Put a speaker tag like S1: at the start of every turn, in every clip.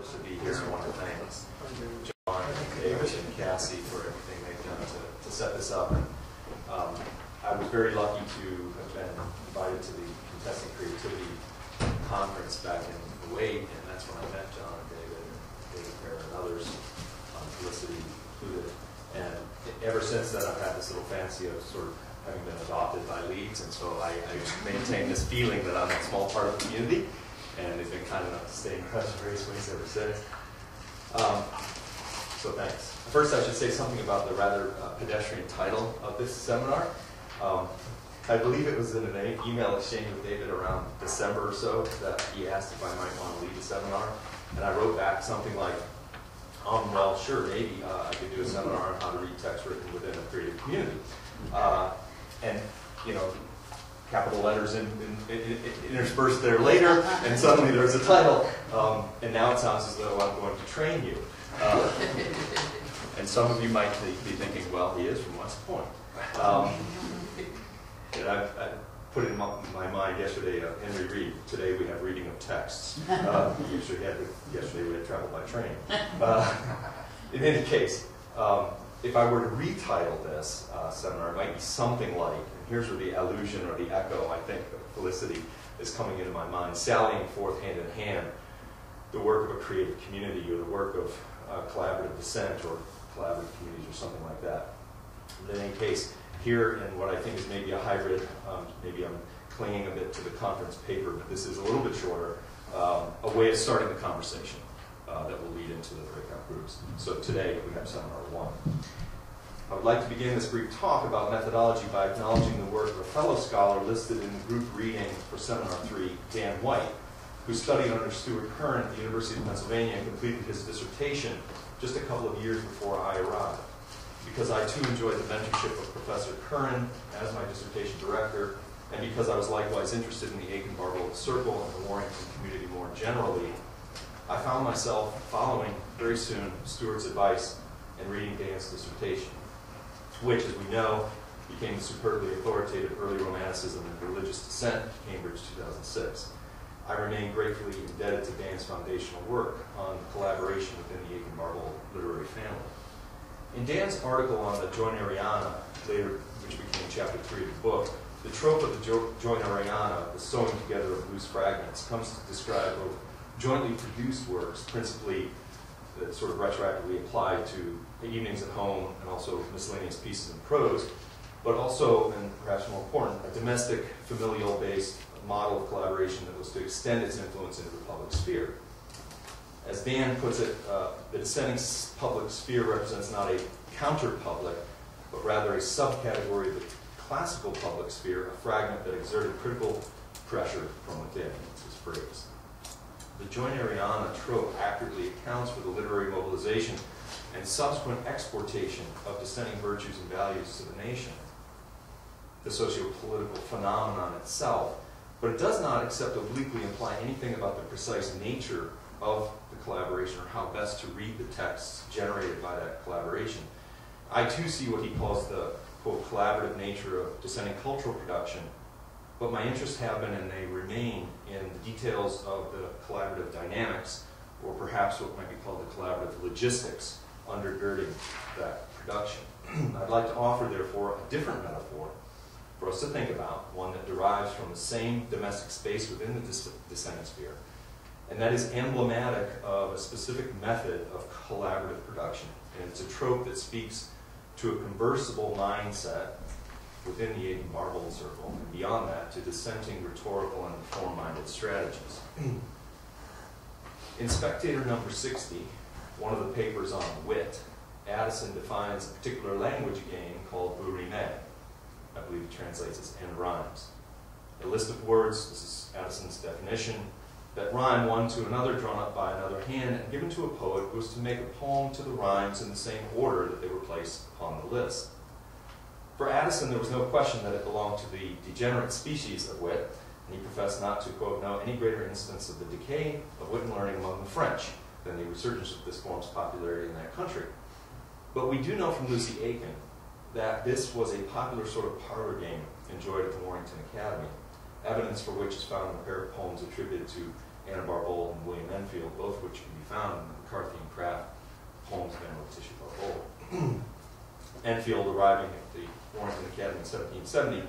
S1: privileged to be here. I want to thank John, David, and Cassie for everything they've done to, to set this up. And, um, I was very lucky to have been invited to the Contesting Creativity Conference back in Kuwait, and that's when I met John and David and David Pear and others, um, Felicity included. And ever since then, I've had this little fancy of sort of having been adopted by Leeds, and so I, I maintain this feeling that I'm a small part of the community, and they've been kind enough to stay in touch various ways ever since. Um, so thanks. First, I should say something about the rather uh, pedestrian title of this seminar. Um, I believe it was in an email exchange with David around December or so that he asked if I might want to lead a seminar, and I wrote back something like, um, well, sure, maybe uh, I could do a seminar on how to read text written within a creative community. Uh, and, you know, capital letters in, in, in, interspersed there later, and suddenly there's a title, um, and now it sounds as though I'm going to train you. Uh, and some of you might be thinking, well, he is from West Point. Um, and I, I put in my, my mind yesterday, uh, Henry Reed, today we have reading of texts. Uh, yesterday, had yesterday we had traveled by train. Uh, in any case, um, if I were to retitle this uh, seminar, it might be something like, here's where the allusion or the echo, I think, of Felicity is coming into my mind, sallying forth hand in hand the work of a creative community or the work of uh, collaborative dissent or collaborative communities or something like that. In any case, here in what I think is maybe a hybrid, um, maybe I'm clinging a bit to the conference paper, but this is a little bit shorter, um, a way of starting the conversation uh, that will lead into the breakout groups. So today we have seminar one. I would like to begin this brief talk about methodology by acknowledging the work of a fellow scholar listed in the group reading for seminar three, Dan White, who studied under Stuart Curran at the University of Pennsylvania and completed his dissertation just a couple of years before I arrived. Because I too enjoyed the mentorship of Professor Curran as my dissertation director, and because I was likewise interested in the Aikin-Barbauld Circle and the Warrington community more generally, I found myself following very soon Stuart's advice and reading Dan's dissertation, which, as we know, became the superbly authoritative Early Romanticism and Religious Dissent, Cambridge 2006. I remain gratefully indebted to Dan's foundational work on collaboration within the Aikin Barbauld literary family. In Dan's article on the Joineriana, later, which became chapter three of the book, the trope of the jo Joineriana, the sewing together of loose fragments, comes to describe jointly produced works, principally that sort of retroactively applied to the evenings at home and also miscellaneous pieces in prose, but also, and perhaps more important, a domestic, familial-based model of collaboration that was to extend its influence into the public sphere as Dan puts it, uh, the dissenting public sphere represents not a counter-public, but rather a subcategory of the classical public sphere, a fragment that exerted critical pressure from within, It's his phrase. The Joineriana trope accurately accounts for the literary mobilization and subsequent exportation of dissenting virtues and values to the nation, the socio-political phenomenon itself, but it does not, accept obliquely, imply anything about the precise nature of the collaboration or how best to read the texts generated by that collaboration. I too see what he calls the, quote, collaborative nature of dissenting cultural production, but my interests have been and they remain in the details of the collaborative dynamics, or perhaps what might be called the collaborative logistics undergirding that production. I'd like to offer, therefore, a different metaphor for us to think about, one that derives from the same domestic space within the dissenting sphere, and that is emblematic of a specific method of collaborative production. And it's a trope that speaks to a conversible mindset within the Aikin-Barbauld circle, and beyond that, to dissenting rhetorical and reform-minded strategies. In Spectator number 60, one of the papers on wit, Addison defines a particular language game called bouts-rimés. I believe it translates as end rhymes. A list of words, this is Addison's definition, that rhyme one to another drawn up by another hand and given to a poet was to make a poem to the rhymes in the same order that they were placed upon the list. For Addison, there was no question that it belonged to the degenerate species of wit, and he professed not to, quote, know any greater instance of the decay of wit and learning among the French than the resurgence of this form's popularity in that country. But we do know from Lucy Aikin that this was a popular sort of parlor game enjoyed at the Warrington Academy, evidence for which is found in a pair of poems attributed to Anna Barbauld and William Enfield, both of which can be found in the McCarthy and Kraft poems of Anna Letitia Barbauld. Enfield, arriving at the Warrington Academy in 1770,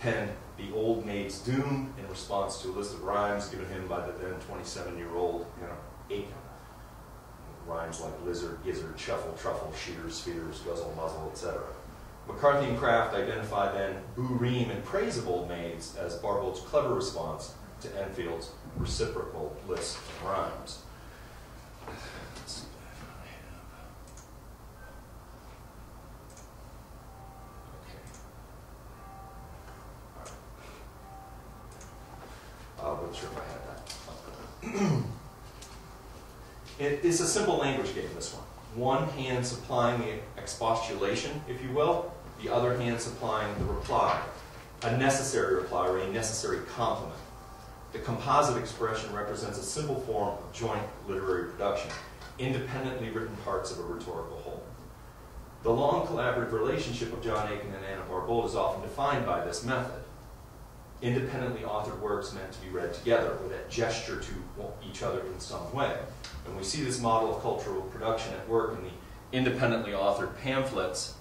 S1: penned The Old Maid's Doom in response to a list of rhymes given him by the then 27-year-old Anna Aikin. Rhymes like lizard, gizzard, shuffle, truffle, shears, spheres, guzzle, muzzle, etc. McCarthy and Kraft identify then Bouts Rimés and praise of old maids as Barbauld's clever response to Enfield's reciprocal list of rhymes. I wasn't sure if I had that. it, it's a simple language game, this one. One hand supplying the expostulation, if you will, the other hand supplying the reply, a necessary reply or a necessary complement. The composite expression represents a simple form of joint literary production, independently written parts of a rhetorical whole. The long collaborative relationship of John Aikin and Anna Barbauld is often defined by this method independently authored works meant to be read together or that gesture to each other in some way. And we see this model of cultural production at work in the independently authored pamphlets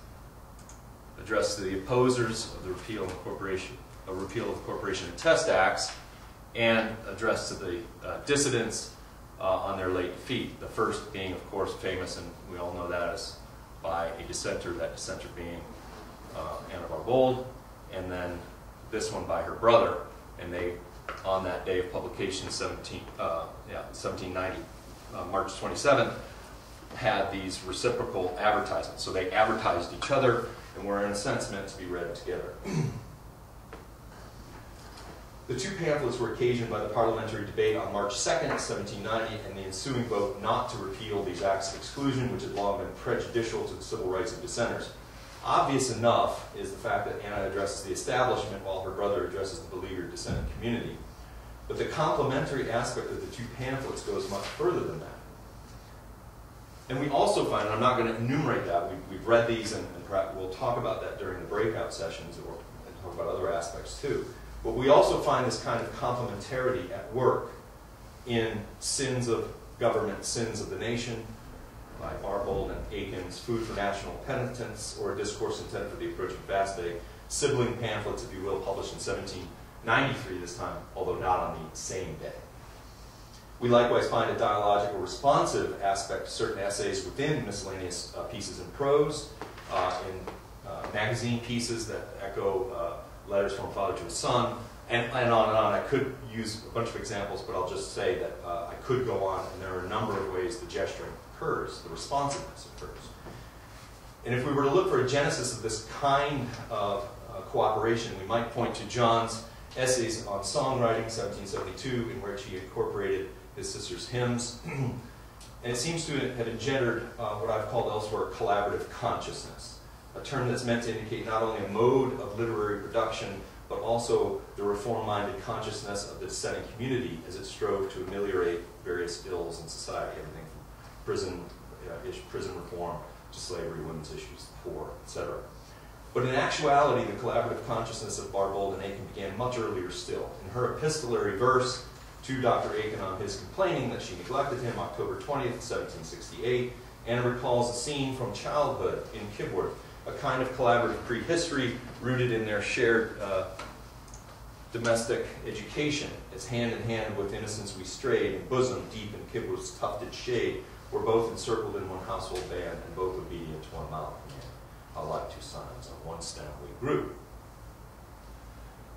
S1: addressed to the opposers of the repeal of corporation, a repeal of corporation and test acts, and addressed to the uh, dissidents uh, on their late defeat. The first being, of course, famous, and we all know that as by a dissenter, that dissenter being uh, Anna Barbauld, and then this one by her brother, and they, on that day of publication, 17, uh, yeah, 1790, uh, March 27th, had these reciprocal advertisements. So they advertised each other and were, in a sense, meant to be read together. the two pamphlets were occasioned by the parliamentary debate on March 2nd, 1790, and the ensuing vote not to repeal these acts of exclusion, which had long been prejudicial to the civil rights of dissenters. Obvious enough is the fact that Anna addresses the establishment while her brother addresses the beleaguered dissenting community. But the complementary aspect of the two pamphlets goes much further than that. And we also find, and I'm not going to enumerate that, we've, we've read these and, and perhaps we'll talk about that during the breakout sessions or and talk about other aspects too. But we also find this kind of complementarity at work in Sins of Government, Sins of the Nation, by Barbauld and Aikin's Food for National Penitence, or a discourse intended for the approaching fast day, sibling pamphlets, if you will, published in 1793 this time, although not on the same day. We likewise find a dialogical responsive aspect to certain essays within miscellaneous uh, pieces in prose, uh, in uh, magazine pieces that echo uh, letters from a father to a son, and, and, on and on. I could use a bunch of examples, but I'll just say that uh, I could go on, and there are a number of ways the gesturing occurs, the responsiveness occurs. And if we were to look for a genesis of this kind of uh, cooperation, we might point to John's essays on songwriting, 1772, in which he incorporated his sister's hymns. and it seems to have engendered uh, what I've called elsewhere collaborative consciousness, a term that's meant to indicate not only a mode of literary production, but also the reform-minded consciousness of the dissenting community as it strove to ameliorate various ills in society, everything from prison, uh, prison reform to slavery, women's issues, the poor, etc. But in actuality, the collaborative consciousness of Barbauld and Aikin began much earlier still. In her epistolary verse to Dr. Aikin on his complaining that she neglected him, October 20th, 1768, Anna recalls a scene from childhood in Kibworth, a kind of collaborative prehistory rooted in their shared uh, domestic education. It's hand in hand with innocence we strayed, and bosom deep in Kibworth's tufted shade, were both encircled in one household band and both obedient to one mouth command. Like two sons, on one stem we grew.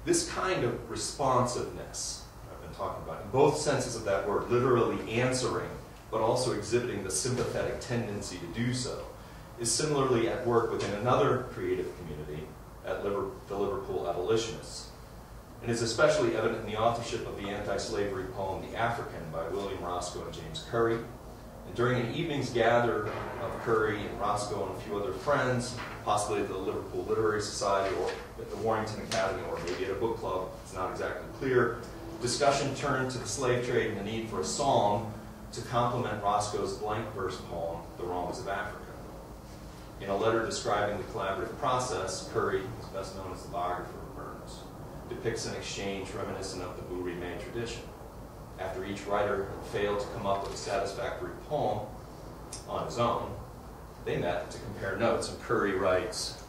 S1: This kind of responsiveness I've been talking about, in both senses of that word, literally answering, but also exhibiting the sympathetic tendency to do so, is similarly at work within another creative community at Liver the Liverpool abolitionists, and is especially evident in the authorship of the anti-slavery poem The African by William Roscoe and James Currie, during an evening's gather of Currie and Roscoe and a few other friends, possibly at the Liverpool Literary Society or at the Warrington Academy or maybe at a book club, it's not exactly clear, discussion turned to the slave trade and the need for a song to complement Roscoe's blank verse poem, The Wrongs of Africa. In a letter describing the collaborative process, Currie, who's best known as the biographer of Burns, depicts an exchange reminiscent of the bouts-rimés tradition. After each writer had failed to come up with a satisfactory poem on his own, they met to compare notes, and Currie writes,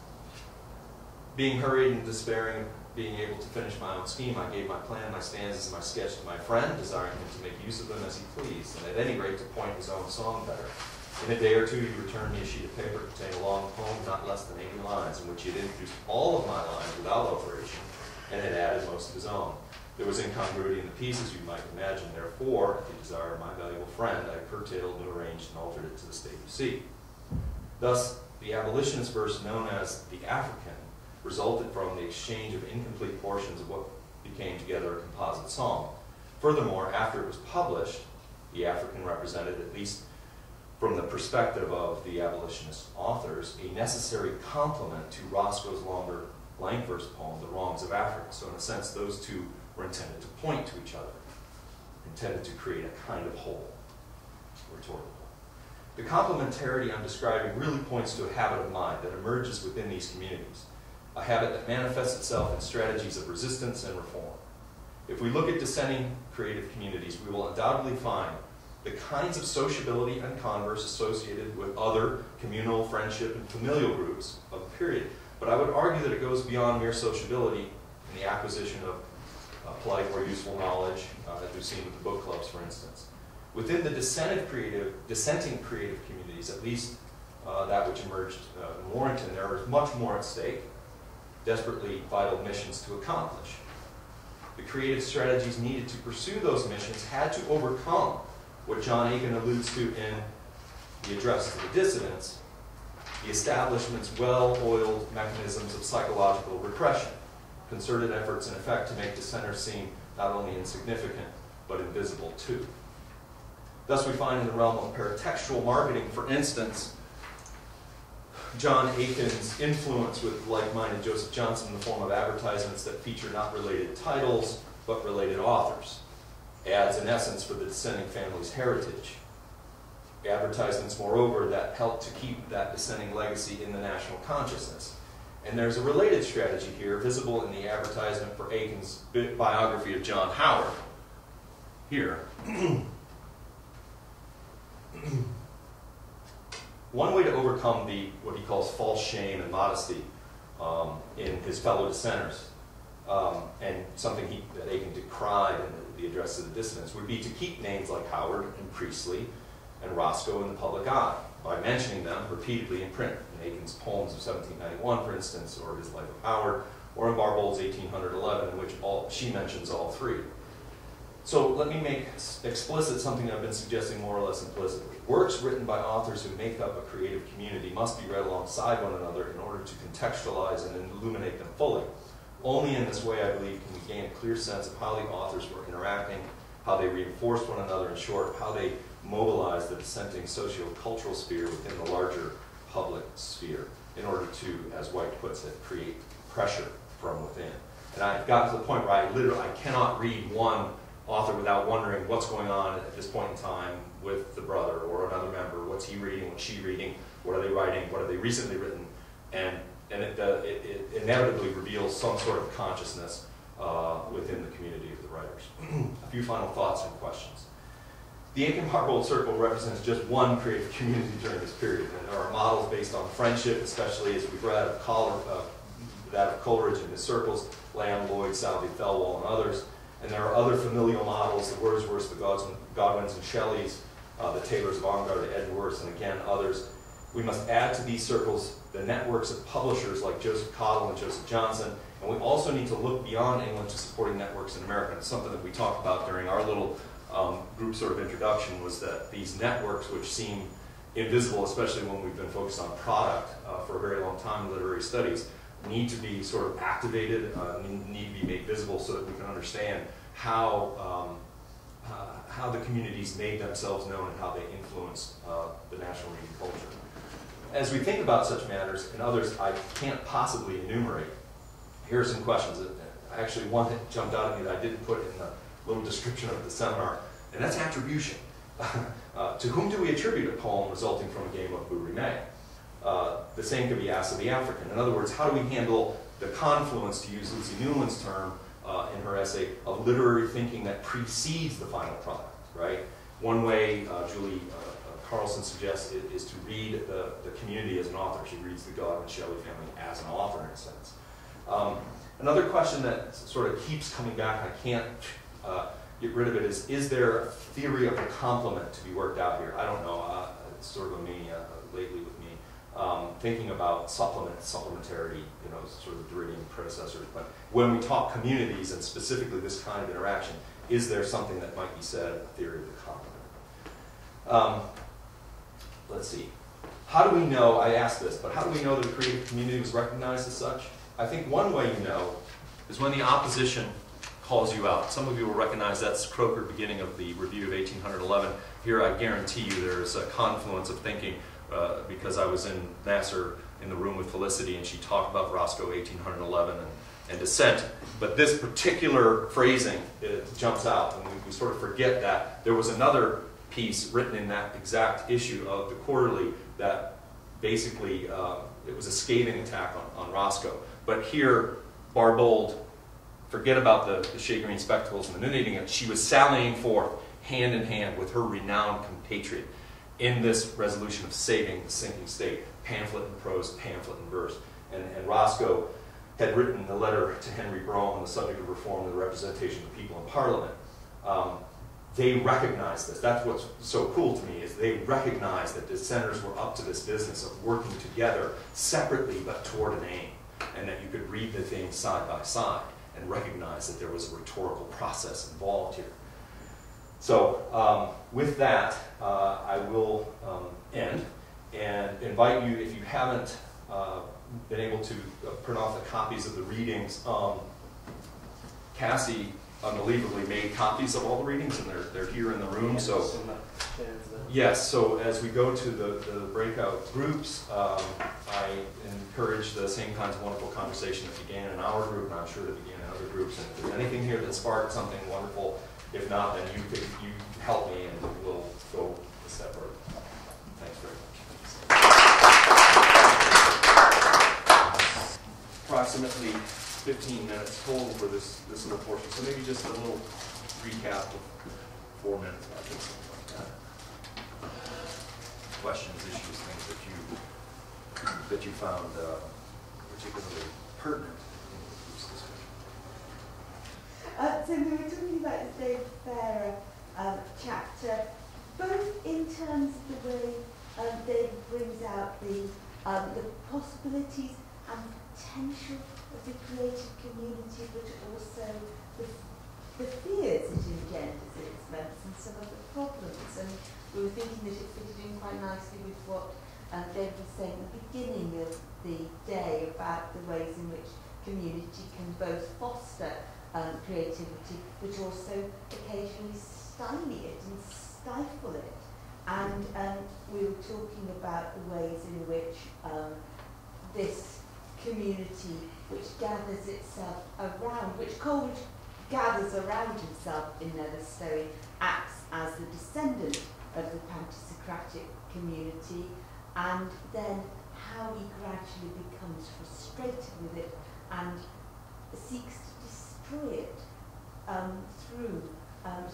S1: Being hurried and despairing being able to finish my own scheme, I gave my plan, my stanzas, and my sketch to my friend, desiring him to make use of them as he pleased, and at any rate to point his own song better. In a day or two, he returned me a sheet of paper containing a long poem, not less than 80 lines, in which he had introduced all of my lines without alteration, and had added most of his own. There was incongruity in the pieces, you might imagine. Therefore, at the desire of my valuable friend, I curtailed, new arranged, and altered it to the state you see. Thus, the abolitionist verse known as the African resulted from the exchange of incomplete portions of what became together a composite song. Furthermore, after it was published, the African represented, at least from the perspective of the abolitionist authors, a necessary complement to Roscoe's longer blank verse poem, The Wrongs of Africa. So in a sense, those two were intended to point to each other, intended to create a kind of whole, rhetorical. The complementarity I'm describing really points to a habit of mind that emerges within these communities, a habit that manifests itself in strategies of resistance and reform. If we look at dissenting creative communities, we will undoubtedly find the kinds of sociability and converse associated with other communal, friendship, and familial groups of the period. But I would argue that it goes beyond mere sociability in the acquisition of polite or useful knowledge, uh, as we've seen with the book clubs, for instance. Within the dissented creative, dissenting creative communities, at least uh, that which emerged uh, in Warrington, there was much more at stake, desperately vital missions to accomplish. The creative strategies needed to pursue those missions had to overcome what John Aikin alludes to in the address to the dissidents, the establishment's well-oiled mechanisms of psychological repression, concerted efforts in effect to make dissenters seem not only insignificant, but invisible too. Thus we find in the realm of paratextual marketing, for instance, John Aikin's influence with like-minded Joseph Johnson in the form of advertisements that feature not related titles, but related authors, adds in essence for the descending family's heritage advertisements, moreover, that help to keep that descending legacy in the national consciousness. And there's a related strategy here, visible in the advertisement for Aikin's biography of John Howard. Here. One way to overcome the what he calls false shame and modesty um, in his fellow dissenters, um, and something he, that Aikin decried in the, the address to the dissidents, would be to keep names like Howard and Priestley and Roscoe in the public eye by mentioning them repeatedly in print. Aikin's poems of 1791, for instance, or his Life of Howard, or in Barbauld's 1811, in which all, she mentions all three. So let me make explicit something I've been suggesting more or less implicitly. Works written by authors who make up a creative community must be read alongside one another in order to contextualize and illuminate them fully. Only in this way, I believe, can we gain a clear sense of how the authors were interacting, how they reinforced one another, in short, how they mobilize the dissenting socio-cultural sphere within the larger public sphere in order to, as White puts it, create pressure from within. And I've gotten to the point where I literally I cannot read one author without wondering what's going on at this point in time with the brother or another member. What's he reading? What's she reading? What are they writing? What have they recently written? And and it, uh, it, it inevitably reveals some sort of consciousness uh, within the community of the writers. A few final thoughts and questions. The Aikin-Barbauld Circle represents just one creative community during this period, and there are models based on friendship, especially as we've read of uh, that of Coleridge and his circles, Lamb, Lloyd, Southey, Thelwall, and others. And there are other familial models, the Wordsworths, the Godwins and Shelleys, uh, the Taylors of Ongar, the Edgeworths, and again others. We must add to these circles the networks of publishers like Joseph Cottle and Joseph Johnson, and we also need to look beyond England to supporting networks in America. It's something that we talked about during our little um, group sort of introduction was that these networks, which seem invisible, especially when we've been focused on product uh, for a very long time in literary studies, need to be sort of activated, uh, need to be made visible so that we can understand how, um, uh, how the communities made themselves known and how they influenced uh, the national reading culture. As we think about such matters and others I can't possibly enumerate, here are some questions. Actually, one that jumped out at me that I didn't put in the little description of the seminar, and that's attribution. uh, to whom do we attribute a poem resulting from a game of bouts-rimés? Uh, the same could be asked of the African. In other words, how do we handle the confluence, to use Lucy Newlyn's term, uh, in her essay of literary thinking that precedes the final product, right? One way uh, Julie uh, uh, Carlson suggests is, is, to read the, the community as an author. She reads the Godwin Shelley family as an author in a sense. Um, another question that sort of keeps coming back, I can't uh, get rid of it, is is there a theory of the complement to be worked out here? I don't know. Uh, it's sort of a mania lately with me. Um, thinking about supplement, supplementarity, you know, sort of Derridean predecessors. But when we talk communities and specifically this kind of interaction, is there something that might be said, a theory of the complement? Um, let's see. How do we know, I asked this, but how do we know that a creative community was recognized as such? I think one way you know is when the opposition calls you out. Some of you will recognize that's Croker beginning of the review of 1811. Here I guarantee you there's a confluence of thinking uh, because I was in Vassar in the room with Felicity and she talked about Roscoe 1811 and, and dissent. But this particular phrasing jumps out and we, we, sort of forget that there was another piece written in that exact issue of the quarterly that basically uh, it was a scathing attack on, on Roscoe. But here, Barbauld, forget about the, the shade green spectacles and the knitting, she was sallying forth hand in hand with her renowned compatriot in this resolution of saving the sinking state, pamphlet and prose, pamphlet and verse. And, and Roscoe had written a letter to Henry Brougham on the subject of reform and the representation of the people in Parliament. Um, they recognized this. That's what's so cool to me is they recognized that dissenters were up to this business of working together separately but toward an aim, and that you could read the things side by side and recognize that there was a rhetorical process involved here. So um, with that, uh, I will um, end and invite you, if you haven't uh, been able to uh, print off the copies of the readings, um, Cassie unbelievably made copies of all the readings and they're, they're here in the room. So yes, so as we go to the, the breakout groups, um, I encourage the same kinds of wonderful conversation that began in our group and I'm sure that began in other groups. And if there's anything here that sparked something wonderful, if not, then you could you help me and we'll go a step further. Thanks very much. Approximately 15 minutes total for this, this little portion. So maybe just a little recap of four minutes. Questions, issues, that you found uh, particularly pertinent.
S2: Uh, so we were talking about the Dave Fairer um, chapter, both in terms of the way um, David brings out the, um, the possibilities and potential of the creative community, but also the, the fears it engenders at its members and some of the problems. And we were thinking that it fitted in quite nicely with what uh, David was saying at the beginning of the day about the ways in which community can both foster um, creativity, but also occasionally stymie it and stifle it. And um, we were talking about the ways in which um, this community, which gathers itself around, which Coleridge gathers around himself in acts as the descendant of the Pantisocratic community, and then how he gradually becomes frustrated with it and seeks to destroy it um, through um,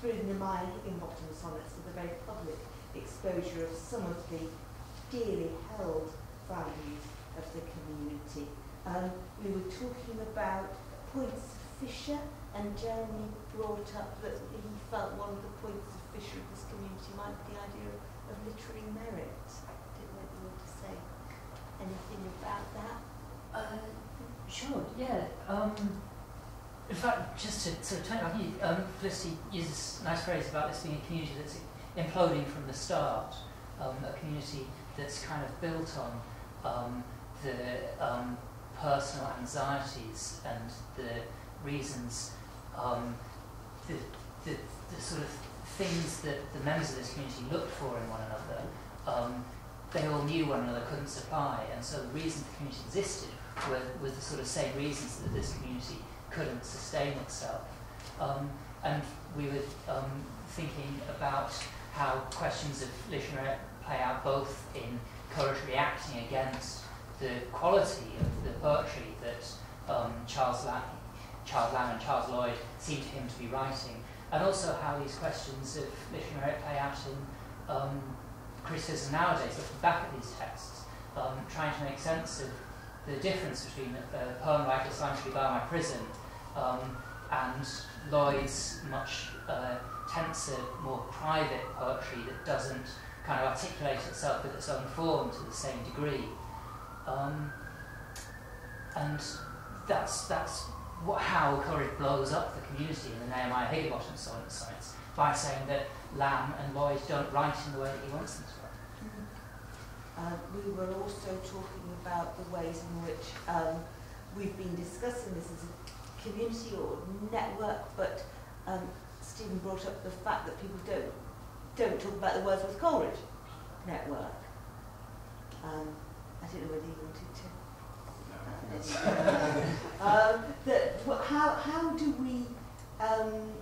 S2: through the Nehemiah Higginbottom sonnets with a very public exposure of some of the dearly held values of the community. Um, we were talking about points of Fisher, and Jeremy brought up that he felt one of the points of Fisher of this community might be the idea of literary merit. You want to say anything about that.
S3: Uh, sure, yeah. Um, in fact, just to sort of turn, I think um, Felicity uses a nice phrase about this being a community that's imploding from the start, um, a community that's kind of built on um, the um, personal anxieties and the reasons, um, the, the, the, sort of things that the members of this community looked for in one another. Um, they all knew one another couldn't supply, and so the reason the community existed were, was the sort of same reasons that this community couldn't sustain itself. Um, and we were um, thinking about how questions of literature play out both in Coleridge reacting against the quality of the poetry that um, Charles Lackey Charles Lamb and Charles Lloyd seem to him to be writing, and also how these questions of literature play out in um, criticism nowadays, looking back at these texts, um, trying to make sense of the difference between a poem like This Lime-Tree Bower My Prison um, and Lloyd's much uh, tenser, more private poetry that doesn't kind of articulate itself with its own form to the same degree. Um, and that's, that's what, how Coleridge blows up the community in the Nehemiah Higginbottom sonnets by saying that Lamb and Lloyd don't write in the way that he wants them to write.
S2: Uh, we were also talking about the ways in which um, we've been discussing this as a community or network, but um, Stephen brought up the fact that people don't don't talk about the Wordsworth Coleridge network. Um, I don't know whether you wanted to. um, that, how, how do we um,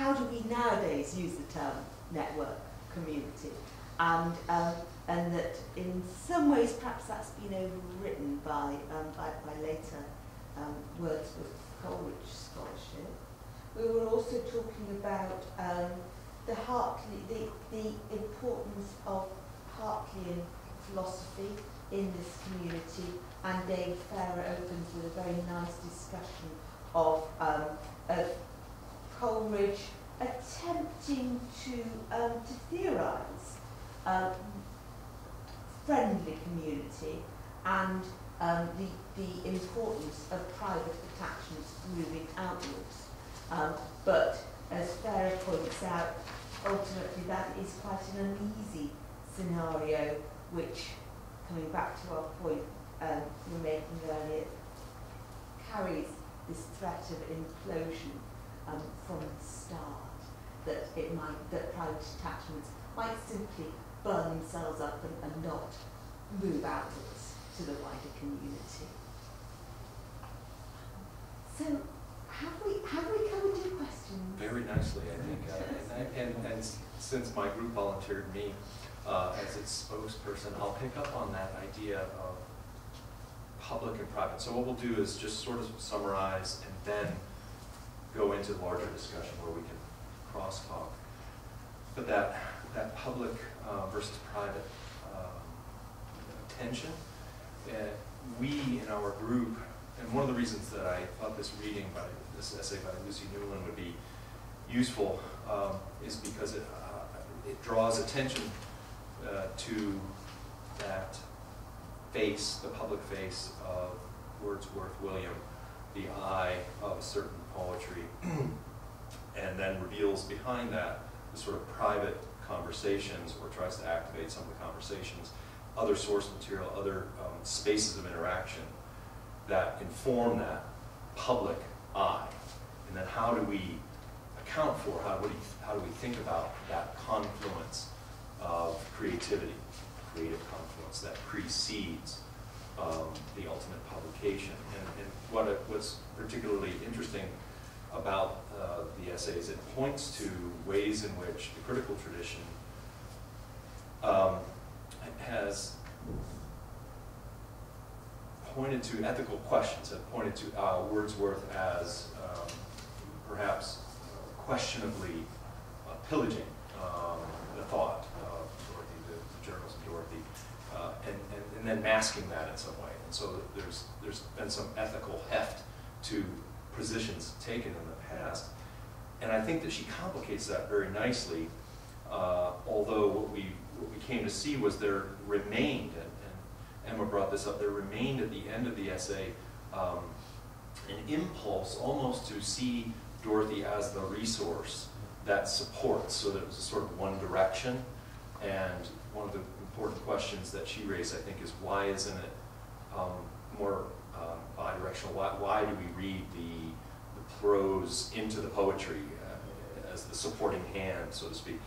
S2: how do we nowadays use the term network community? And um, and that in some ways perhaps that's been overwritten by um, by, by later um, Wordsworth Coleridge scholarship. We were also talking about um, the Hartley, the, the importance of Hartleyan philosophy in this community, and Dave Fairer opens with a very nice discussion of, um, of Coleridge attempting to, um, to theorise um, friendly community and um, the, the importance of private attachments moving outwards. Um, but as Fairer points out, ultimately that is quite an uneasy scenario, which, coming back to our point um, we were making earlier, carries this threat of implosion um, from the start. That it might, that private attachments might simply burn themselves up and, and not move outwards to the wider community. So, have we have we covered your questions?
S1: Very nicely, I think. Uh, and, and, and since my group volunteered me uh, as its spokesperson, I'll pick up on that idea of public and private. So what we'll do is just sort of summarize and then go into larger discussion where we can crosstalk. But that that public uh, versus private um, tension, uh, we in our group, and one of the reasons that I thought this reading by this essay by Lucy Newlyn would be useful um, is because it, uh, it draws attention uh, to that face, the public face of Wordsworth William, the eye of a certain poetry, and then reveals behind that the sort of private conversations or tries to activate some of the conversations, other source material, other um, spaces of interaction that inform that public eye. And then how do we account for, how do we, how do we think about that confluence of creativity, creative confluence that precedes um, the ultimate publication. And, and what it, what's particularly interesting about uh, the essays, it points to ways in which the critical tradition um, has pointed to ethical questions, have pointed to uh, Wordsworth as um, perhaps questionably uh, pillaging um, the thought of Dorothy, the, the journals of Dorothy, uh, and, and, and, then masking that in some way. And so there's, there's been some ethical heft to positions taken in the past. And I think that she complicates that very nicely, uh, although what we, what we came to see was there remained, and, and Emma brought this up, there remained at the end of the essay um, an impulse almost to see Dorothy as the resource that supports, so that it was a sort of one direction. And one of the important questions that she raised, I think, is why isn't it um, more um, bidirectional? Why, why do we read the, prose into the poetry uh, as the supporting hand, so to speak?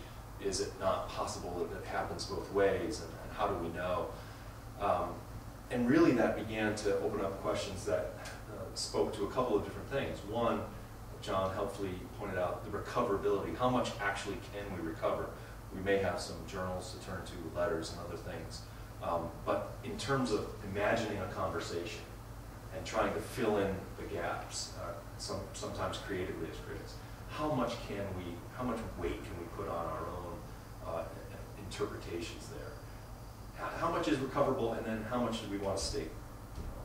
S1: Is it not possible that it happens both ways, and, and how do we know? Um, and really that began to open up questions that uh, spoke to a couple of different things. One, John helpfully pointed out the recoverability. How much actually can we recover? We may have some journals to turn to, letters and other things. Um, but in terms of imagining a conversation and trying to fill in the gaps, uh, some, sometimes creatively as critics. How much can we, how much weight can we put on our own uh, interpretations there? How, much is recoverable, and then how much do we want to stake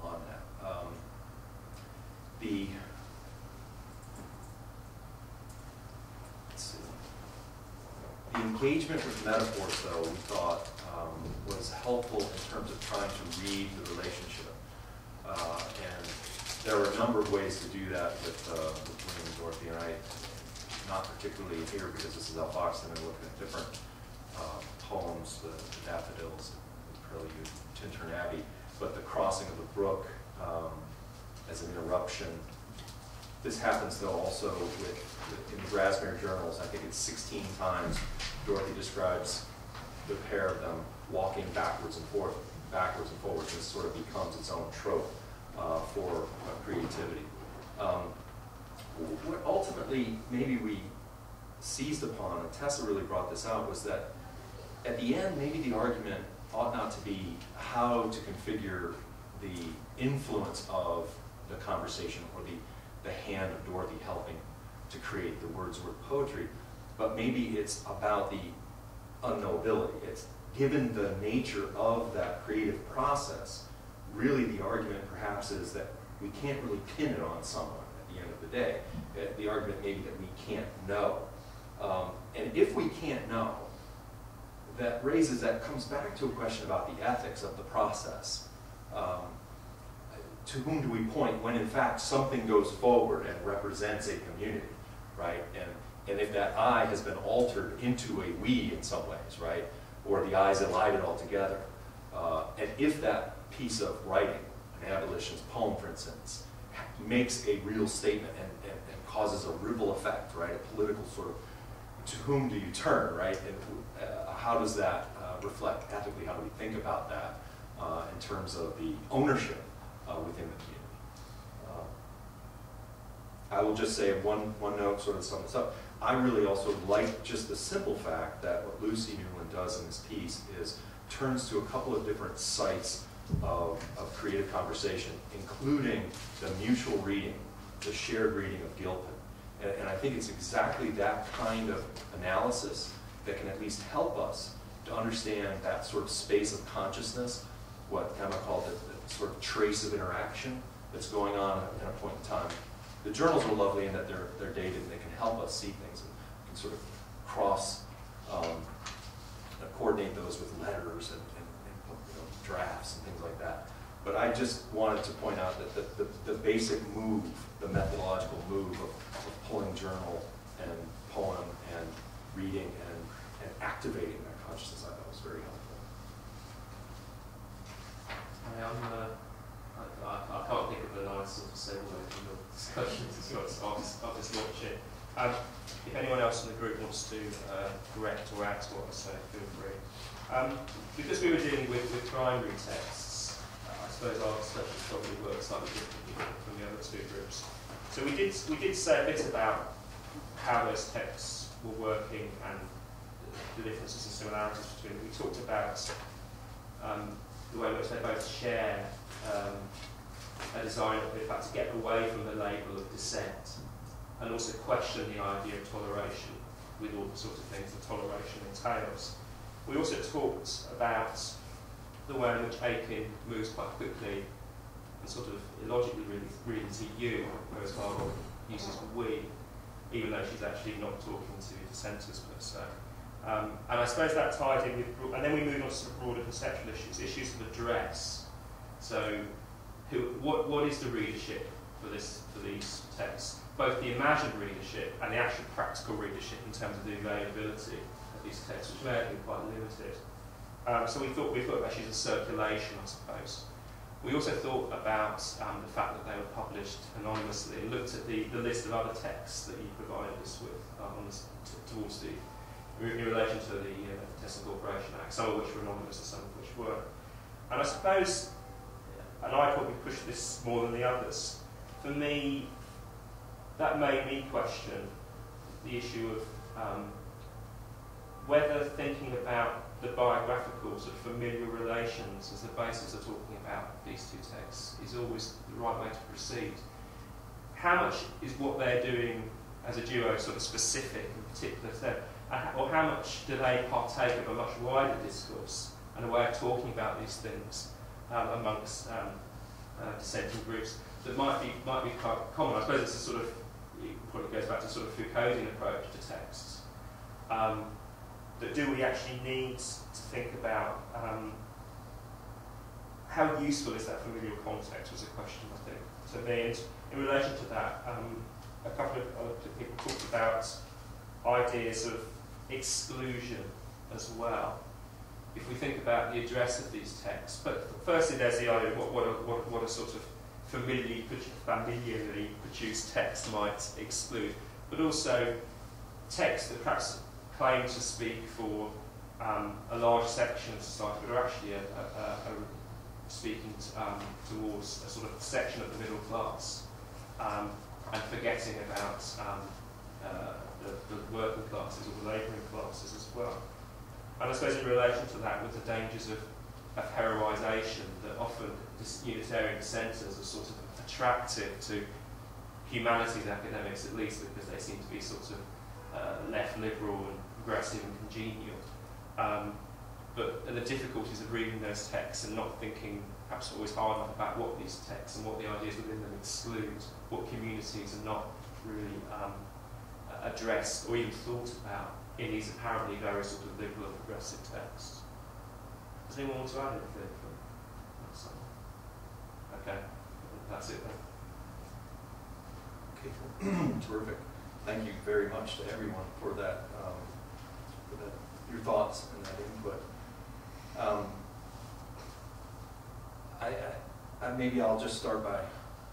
S1: on that? Um, the. The engagement with metaphors, though, we thought um, was helpful in terms of trying to read the relationship. Uh, and there were a number of ways to do that with, uh, William Dorothy, and I, not particularly here because this is Alfoxden and looking at different uh, poems, the, the Daffodils, the Prelude, Tintern Abbey, but the crossing of the brook um, as an interruption. This happens though also with, with in the Grasmere journals, I think it's 16 times Dorothy describes the pair of them walking backwards and forth, backwards and forwards. This sort of becomes its own trope uh, for uh, creativity. Um, what ultimately maybe we seized upon, and Tessa really brought this out, was that at the end, maybe the argument ought not to be how to configure the influence of the conversation or the, the hand of Dorothy helping to create the Wordsworth poetry, but maybe it's about the unknowability. It's given the nature of that creative process, really the argument perhaps is that we can't really pin it on someone at the end of the day. Uh, the argument maybe that we can't know. Um, and if we can't know, that raises, that comes back to a question about the ethics of the process. Um, to whom do we point when in fact something goes forward and represents a community, right? And, and if that I has been altered into a we in some ways, right? Or the I's elided altogether. Uh, and if that piece of writing, an abolitionist poem for instance, makes a real statement and, and, and causes a ripple effect, right? A political sort of, to whom do you turn, right? And uh, how does that uh, reflect ethically? How do we think about that uh, in terms of the ownership uh, within the community? Uh, I will just say one, one note, sort of sum this up. I really also like just the simple fact that what Lucy Newlyn does in this piece is turns to a couple of different sites of, of creative conversation, including the mutual reading, the shared reading of Gilpin. And, and I think it's exactly that kind of analysis that can at least help us to understand that sort of space of consciousness, what Emma called the, the sort of trace of interaction that's going on at a point in time. The journals are lovely in that they're, they're dated and they can help us see things and can sort of cross, um, coordinate those with letters and, and, and you know, drafts and things like that. But I just wanted to point out that the, the, the basic move, the methodological move of, of pulling journal and poem and reading and, and activating that consciousness, I thought was very helpful.
S4: I uh, I, I, can't think of a nice sort of segue from your discussions I'll just, launch it. Um, if anyone else in the group wants to uh, correct or add to what I say, feel free. Um, because we were dealing with, with primary texts, uh, I suppose our discussion probably works slightly differently from the other two groups. So we did, we did say a bit about how those texts were working and the differences and similarities between them. We talked about um, the way in which they both share um, a desire, in fact, to get away from the label of dissent and also question the idea of toleration with all the sorts of things that toleration entails. We also talked about the way in which Aikin moves quite quickly and sort of illogically reading, reading to you, whereas Barbauld uses we, even though she's actually not talking to the dissenters per se. Um, and I suppose that tied in with, and then we move on to some broader conceptual issues, issues of address. So, who, what, what is the readership for this for these texts? both the imagined readership and the actual practical readership in terms of the availability these texts, which may have been quite limited. Um, so we thought we thought about issues of circulation, I suppose. We also thought about um, the fact that they were published anonymously and looked at the, the list of other texts that you provided us with um, towards the in relation to the uh, Test Corporation Act, some of which were anonymous and some of which were. And I suppose, and I probably pushed this more than the others, for me, that made me question the issue of um, whether thinking about the biographical sort of familiar relations as the basis of talking about these two texts is always the right way to proceed. How much is what they're doing as a duo sort of specific and particular to them? Or how much do they partake of a much wider discourse and a way of talking about these things um, amongst um, uh, dissenting groups that might be might be quite common? I suppose it's a sort of it probably goes back to sort of Foucauldian approach to texts. Um, that do we actually need to think about um, how useful is that familial context was a question I think. Me and in relation to that um, a couple of other people talked about ideas of exclusion as well. If we think about the address of these texts but firstly there's the idea of what, what, a, what, what a sort of familiarly, familiarly produced text might exclude but also text that perhaps claim to speak for um, a large section of society, but are actually a, a, a speaking um, towards a sort of section of the middle class um, and forgetting about um, uh, the, the working classes or the labouring classes as well. And I suppose in relation to that, with the dangers of, of heroisation, that often Unitarian centres are sort of attractive to humanities academics, at least because they seem to be sort of uh, left liberal and progressive and congenial. Um, but the difficulties of reading those texts and not thinking perhaps always hard enough about what these texts and what the ideas within them exclude, what communities are not really um, addressed or even thought about in these apparently very sort of liberal and progressive texts. Does anyone want to add anything from that side? Okay, that's it
S5: then. Okay, terrific. Thank you very much to everyone for that um, your thoughts and that input. Um, I, I, maybe I'll just start by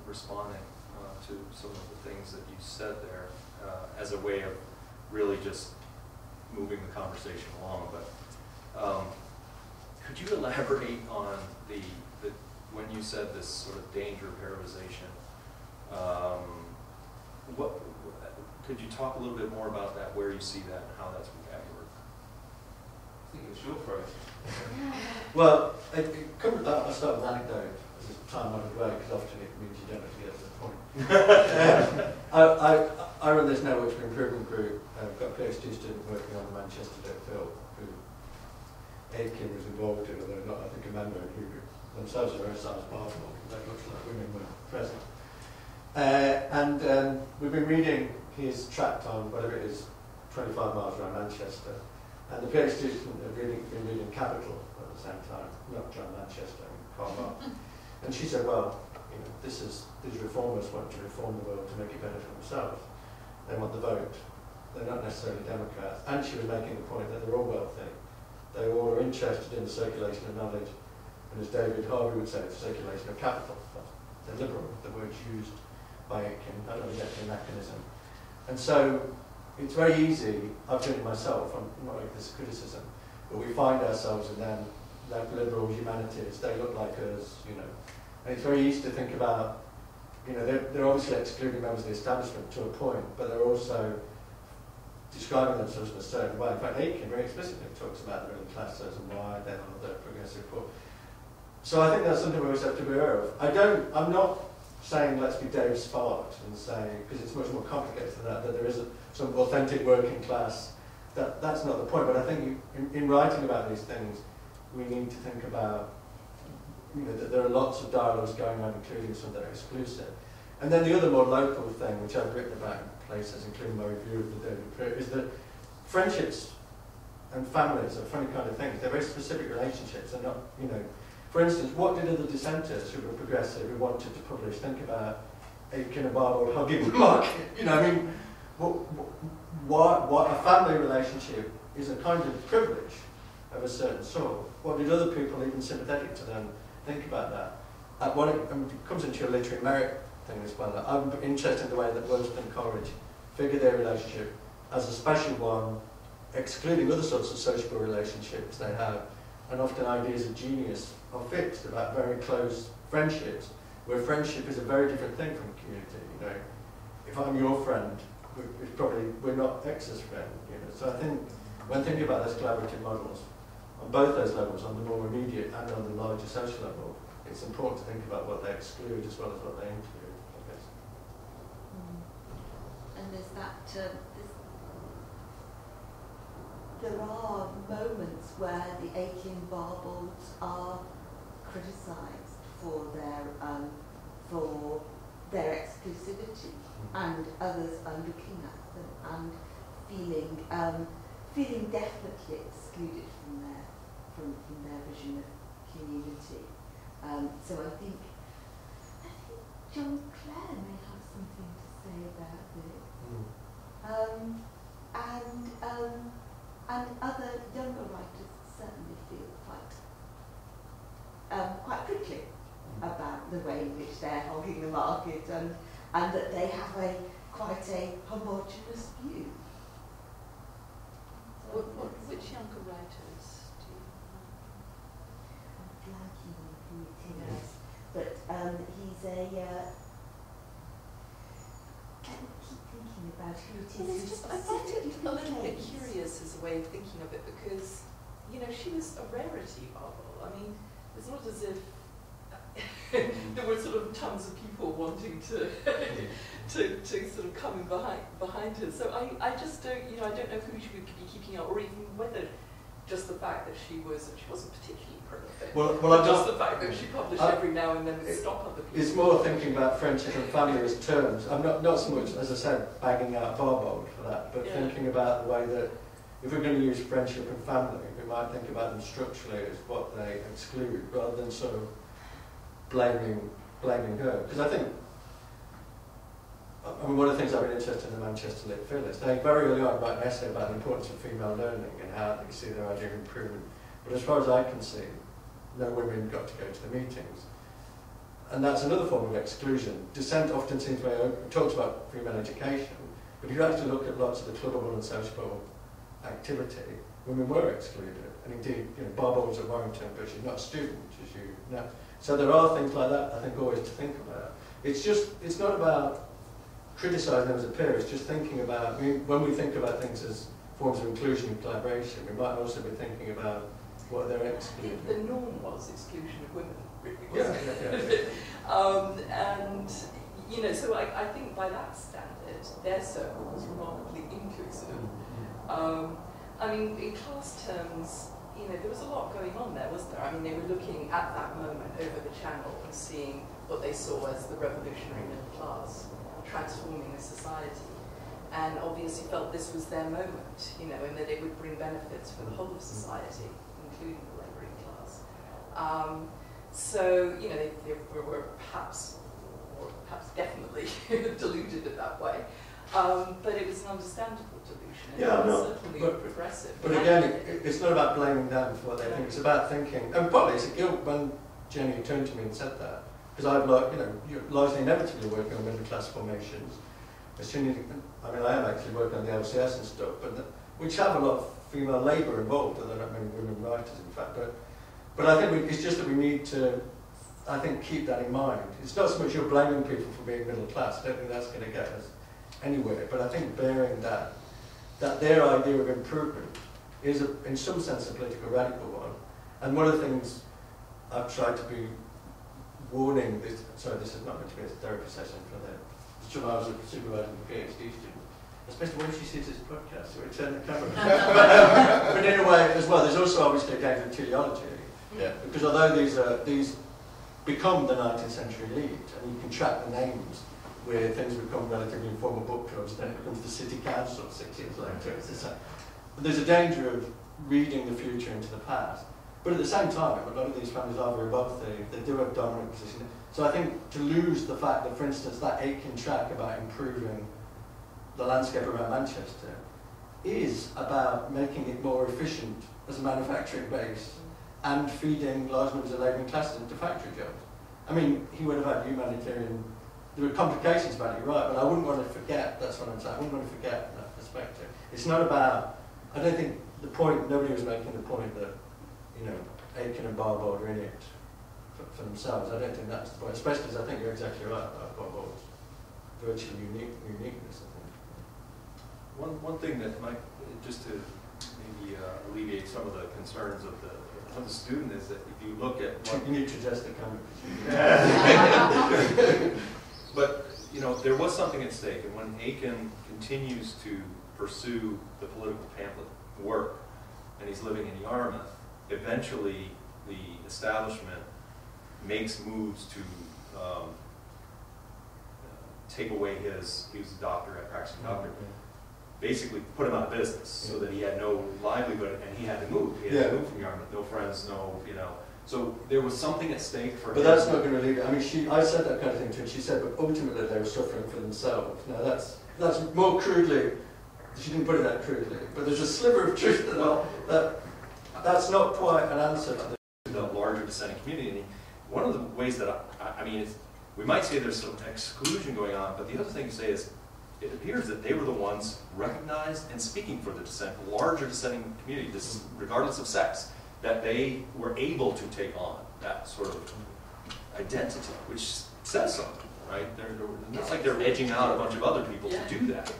S5: responding uh, to some of the things that you said there uh, as a way of really just moving the conversation along. But um, could you elaborate on the, the when you said this sort of danger of heroization? Um, what could you talk a little bit more about that, where you see that, and how that's
S4: think it your approach.
S6: well, it, it could, uh, I'll start with an anecdote. As a time honoured way, because often it means you don't have to get to the point. I, I, I run this network improvement group. I've got a PhD student working on the Manchester Dope film, who Aikin was involved in, although not, I think, a member, and who themselves are very sized partner, very much like women were present. Uh, and um, we've been reading his tract on whatever it is, 25 miles around Manchester, and the PhD student had reading, been reading Capital at the same time, not John Manchester and Marx. and she said, well, you know, this is, these reformers want to reform the world to make it better for themselves. They want the vote. They're not necessarily Democrats. And she was making the point that they're all wealthy. They all are interested in the circulation of knowledge. And as David Harvey would say, the circulation of capital. But They're liberal, the word's used by Aikin. Don't get the mechanism. And so it's very easy, I've done it myself, I'm not like this criticism, but we find ourselves in them, like liberal humanities, they look like us, you know. And it's very easy to think about, you know, they're, they're obviously excluding members of the establishment to a point, but they're also describing themselves in a certain way. In fact, Aikin very explicitly talks about the middle classes and why they're not the progressive poor. So I think that's something we always have to be aware of. I don't, I'm not saying let's be Dave Spart and say, because it's much more complicated than that, that there is a, some authentic working class. That, that's not the point, but I think you, in, in writing about these things, we need to think about you know, that there are lots of dialogues going on, including some that are exclusive. And then the other more local thing, which I've written about in places, including my review of the Daily Prayer, is that friendships and families are funny kind of things. They're very specific relationships. They're not, you know, for instance, what did other dissenters who were progressive, who wanted to publish, think about and Barbauld hugging the market? You know, I mean, what, what a family relationship is a kind of privilege of a certain sort. What did other people, even sympathetic to them, think about that? Uh, what it, mean, it comes into your literary merit thing as well. I'm interested in the way that Wordsworth Coleridge figure their relationship as a special one, excluding other sorts of sociable relationships they have, and often ideas of genius are fixed about very close friendships, where friendship is a very different thing from community. You know, if I'm your friend, we're, probably we're not X's friend. You know, so I think when thinking about those collaborative models, on both those levels, on the more immediate and on the larger social level, it's important to think about what they exclude as well as what they include, I guess.
S2: Mm. And there's that, um, there's, there are moments where the Aikin Barbaulds are criticised for their, um, for their exclusivity and others are looking at them and feeling, um, feeling definitely excluded from their, from, from their vision of community. Um, so I think, I think John Clare may have something to say about this. Um, and, um, and other younger writers certainly feel quite, um, quite prickly about the way in which they're hogging the market and, and that they have a quite a homogenous view. So
S7: What, what, which younger writers do you
S2: I'm blanking on who it is, but um, he's a. Uh, keep thinking about who it is.
S7: Well, it's just, I find it a little bit curious as a way of thinking of it because, you know, she was a rarity Barbauld. I mean, it's not as if there were sort of tons of people wanting to to, to sort of come in behind behind her. So I, I just don't, you know, I don't know who she would be keeping out, or even whether just the fact that she was and she wasn't particularly prolific.
S6: Well, well, I'm
S7: just the fact that she published
S6: I-
S7: every now and then would
S6: it-
S7: stop other people.
S6: it's more thinking about friendship and family as terms. I'm not, not so much, as I said, bagging out Barbauld for that, but
S7: Yeah.
S6: thinking about the way that if we're going to use friendship and family, we might think about them structurally as what they exclude, rather than sort of blaming, blaming her. Because I think, I mean, one of the things I've been interested in the Manchester Lit Phil is they very early on write an essay about the importance of female learning and how they see their idea of improvement. But as far as I can see, no women got to go to the meetings. And that's another form of exclusion. Dissent often seems very open, talks about female education, but if you actually look at lots of the clubbable and sociable activity, women were excluded. And indeed, you know, Barbauld was at Warrington, but she's not a student, as you know. So there are things like that, I think, always to think about. It's just, it's not about criticising them as a peer, it's just thinking about, I mean, when we think about things as forms of inclusion and collaboration, we might also be thinking about what they're excluding.
S7: the norm was exclusion of women, really,
S6: Yeah, yeah, yeah.
S7: Um, and, you know, so I, I think by that standard, their circle was remarkably inclusive. Um, I mean, in class terms, you know, there was a lot going on there, wasn't there? I mean, they were looking at that moment over the channel and seeing what they saw as the revolutionary middle class transforming a society. And obviously felt this was their moment, you know, and that it would bring benefits for the whole of society, including the labouring class. Um, so, you know, they, they were perhaps, or perhaps definitely deluded in that way. Um, but it was an understandable delusion. and
S6: Yeah,
S7: it was
S6: no,
S7: certainly
S6: but-
S7: progressive.
S6: But again, it, it's not about blaming them for what they think. It's about thinking. And partly it's a guilt when Jenny turned to me and said that. Because I've, like, you know, you're largely inevitably working on middle class formations. As soon as, I mean, I am actually working on the LCS and stuff, but the, which have a lot of female labour involved, and there are not many women writers, in fact. But, but I think we, it's just that we need to, I think, keep that in mind. It's not so much you're blaming people for being middle class. I don't think that's going to get us anywhere. But I think bearing that, that their idea of improvement is, a, in some sense, a political radical one. And one of the things I've tried to be warning, this, sorry, this is not meant to be a therapy session for the, the was a supervising for PhD student, especially when she sees this podcast, so we turn the camera. but in a way, as well, there's also obviously a danger of teleology,
S5: Yeah.
S6: because although these are, these become the 19th century elite, and you can track the names where things become relatively informal book clubs, then it becomes the city council six years later. It's the same. But there's a danger of reading the future into the past. But at the same time, a lot of these families are very wealthy, they do have dominant position. So I think to lose the fact that, for instance, that Aikin track about improving the landscape around Manchester is about making it more efficient as a manufacturing base and feeding large numbers of labouring classes into factory jobs. I mean, he would have had humanitarian, there were complications about it, right, but I wouldn't want to forget, that's what I'm saying, I wouldn't want to forget that perspective. It's not about, I don't think the point, nobody was making the point that, you know, Aikin and Barbauld are in it for, for themselves. I don't think that's the point, especially because I think you're exactly right about Barbauld's virtually unique, uniqueness, I think.
S5: One, one thing that might, just to
S1: maybe uh, alleviate some of the concerns of the, of the student is that if you look at what
S6: You need to adjust the camera.
S1: But, you know, there was something at stake, and when Aikin continues to pursue the political pamphlet work, and he's living in Yarmouth, eventually the establishment makes moves to um, take away his, he was a doctor, a practicing doctor, basically put him out of business, so that he had no livelihood, and he had to move. He had
S6: Yeah.
S1: to move from Yarmouth, no friends, no, you know, so there was something at stake for him.
S6: But that's not going to lead. I mean, she. I said that kind of thing to her. She said, but ultimately they were suffering for themselves. Now that's that's more crudely. She didn't put it that crudely, but there's a sliver of truth to that.
S1: Well,
S6: that that's not quite an answer to the.
S1: the larger dissenting community. One of the ways that I, I mean, we might say there's some exclusion going on, but the other thing to say is, it appears that they were the ones recognized and speaking for the dissent, larger dissenting community, this, regardless of sex, that they were able to take on that sort of identity, which says something, right? They're, they're, it's like they're edging out a bunch of other people to do that.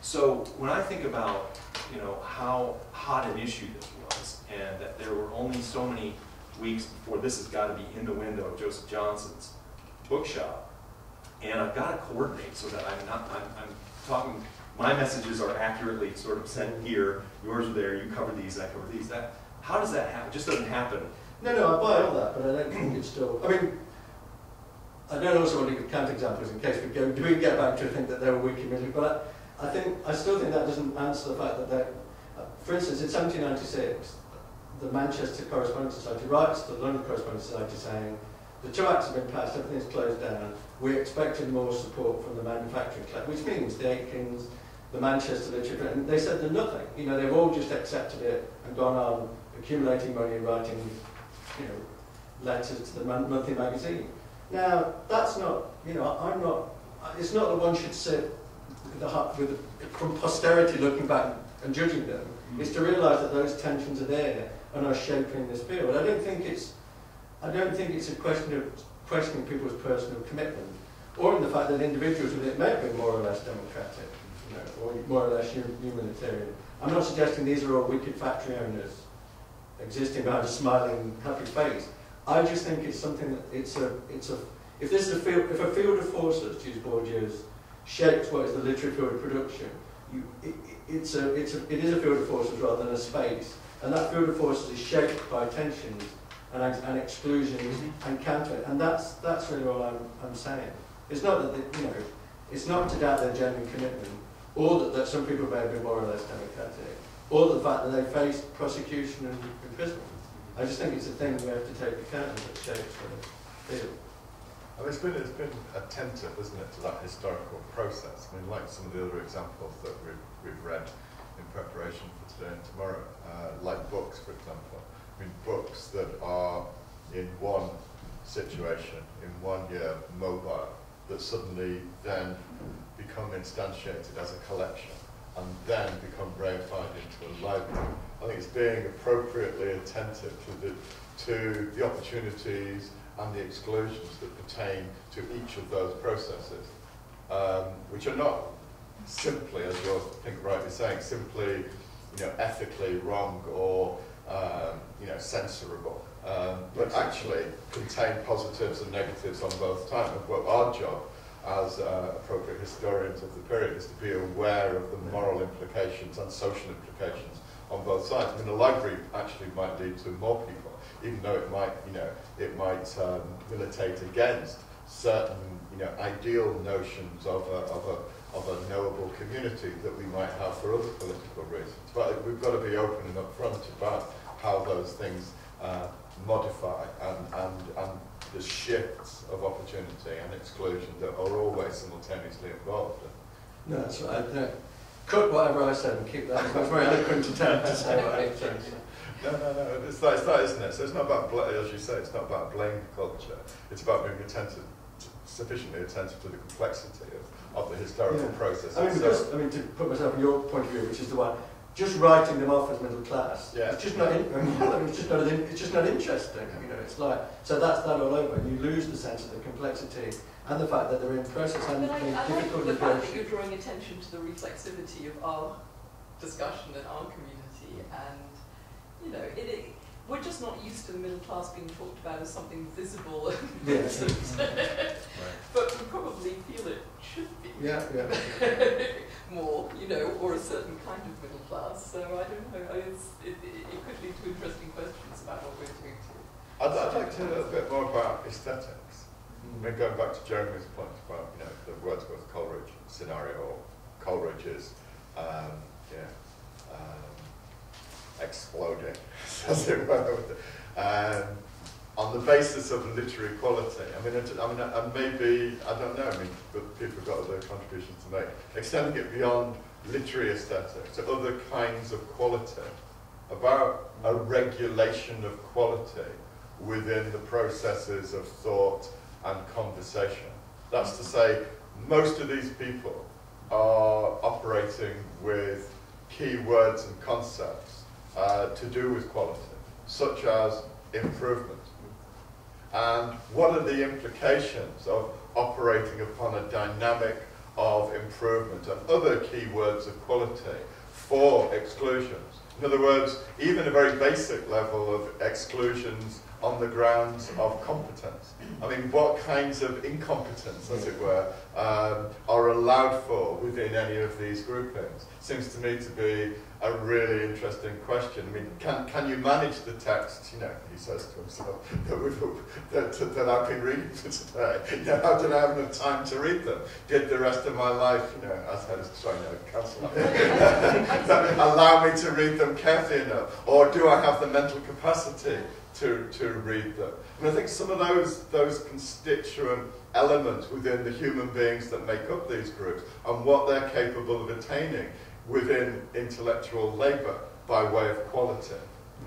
S1: So when I think about, you know, how hot an issue this was, and that there were only so many weeks before this has got to be in the window of Joseph Johnson's bookshop, and I've got to coordinate so that I'm not, I'm, I'm talking, my messages are accurately sort of sent here, yours are there, you cover these, I cover these, that, how does that happen? It just doesn't happen.
S6: No, no, I buy all that, but I don't think it's still. I mean, I don't also want to give counterexamples in case we go. Do we get back to think that they were weak immediately? But I, think I still think that doesn't answer the fact that they. Uh, for instance, in 1796, the Manchester Correspondence Society writes to the London Correspondence Society saying, the two acts have been passed, everything's closed down. We expected more support from the manufacturing class, which means the Aikins, the Manchester literature, and they said they're nothing. You know, they've all just accepted it and gone on accumulating money and writing, you know, letters to the monthly magazine. Now, that's not, you know, I'm not, it's not that one should sit with the, with the, from posterity looking back and judging them. Mm-hmm. It's to realise that those tensions are there and are shaping this field. I don't think it's, I don't think it's a question of questioning people's personal commitment, or in the fact that individuals with it may have been more or less democratic, you know, or more or less humanitarian. I'm not suggesting these are all wicked factory owners existing behind a smiling, happy face. I just think it's something that it's a, it's a, if this is a field, if a field of forces, to use Bourdieu's, shapes what is the literary field of production, you, it, it- it's a, it's a, it is a field of forces rather than a space, and that field of forces is shaped by tensions and, and exclusions mm-hmm. and counter, and that's, that's really all I'm, I'm saying. It's not that, they, you know, it's not to doubt their genuine commitment, or that, that some people may have been more or less democratic, or the fact that they faced prosecution and imprisonment. I just think it's a thing we have to take account of that shapes the field.
S8: And it's been, it's been attentive, isn't it, to that historical process. I mean, like some of the other examples that we've, we've read in preparation for today and tomorrow, uh, like books, for example. I mean, books that are in one situation, in one year, mobile, that suddenly then become instantiated as a collection and then become reified into a library. I think it's being appropriately attentive to the, to the opportunities and the exclusions that pertain to each of those processes, um, which are not simply, as you're I think rightly saying, simply you know, ethically wrong or um, you know, censorable, um, but actually contain positives and negatives on both sides. Well, our job as uh, appropriate historians of the period is to be aware of the moral implications and social implications on both sides. I mean, the library actually might lead to more people, even though it might, you know, it might um, militate against certain, you know, ideal notions of a, of a, of a knowable community that we might have for other political reasons. But we've got to be open and upfront about how those things uh, modify and, and, and the shifts of opportunity and exclusion that are always simultaneously involved.
S6: No, that's right. Cut whatever I said and keep that. That's very eloquent attempt to say what I said.
S8: No, no, no. It's that, it's that, isn't it? So it's not about, as you say, it's not about blame culture. It's about being attentive, sufficiently attentive to the complexity of, of the historical
S6: Yeah.
S8: process.
S6: I mean, because, I mean, to put myself in your point of view, which is the one, just writing them off as middle class,
S8: Yeah.
S6: it's just not, in, I mean, it's just not, in, it's just not interesting. You know, it's like, so that's that all over, you lose the sense of the complexity and the fact that they're in process and
S7: But I,
S6: in
S7: I like
S6: difficult
S7: the fact that you're drawing attention to the reflexivity of our discussion and our community and you know, it, it, we're just not used to the middle class being talked about as something visible and
S6: Yes.
S7: but we probably feel it should be
S6: Yeah, yeah.
S7: more, you know, or a certain kind of middle class. So I don't know. It's, it, it, it could lead to interesting questions about what we're doing to.
S8: I'd, I'd like to know a bit more about aesthetics. I mean, going back to Jeremy's point about, you know, the Wordsworth Coleridge scenario, Coleridge is, um, yeah, um, exploding, as it were, um, on the basis of literary quality. I mean, it, I mean, and maybe, I don't know, I mean, but people have got other contributions to make. Extending it beyond literary aesthetics to other kinds of quality, about a regulation of quality within the processes of thought and conversation. That's to say, most of these people are operating with key words and concepts uh, to do with quality, such as improvement. And what are the implications of operating upon a dynamic of improvement and other key words of quality for exclusions? In other words, even a very basic level of exclusions on the grounds of competence. I mean, what kinds of incompetence, as it were, um, are allowed for within any of these groupings? Seems to me to be a really interesting question. I mean, can, can you manage the text, you know, he says to himself, that, we've, that, that I've been reading for today? You know, how did I have enough time to read them? Did the rest of my life, you know, as I was trying to cancel that, allow me to read them carefully enough? Or do I have the mental capacity to, to read them. And I think some of those, those constituent elements within the human beings that make up these groups and what they're capable of attaining within intellectual labour by way of quality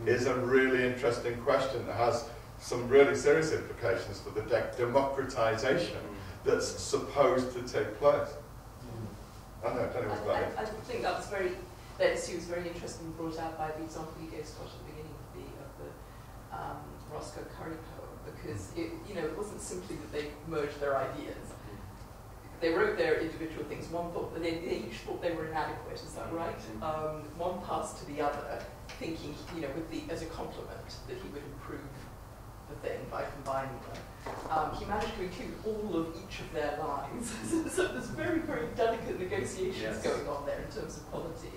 S8: mm. is a really interesting question that has some really serious implications for the de- democratisation mm. that's supposed to take place. Mm. I don't know, I, don't
S7: I, I, I think that was very, that issue was very interesting brought out by the example you gave Scott at the beginning of the, of the um, Roscoe Currie poem because it, you know, it wasn't simply that they merged their ideas. They wrote their individual things. One thought that they, they each thought they were inadequate. Is that right? Um, one passed to the other, thinking, you know, with the as a compliment that he would improve the thing by combining them. Um, he managed to include all of each of their lines. so there's very, very delicate negotiations yes. going on there in terms of quality.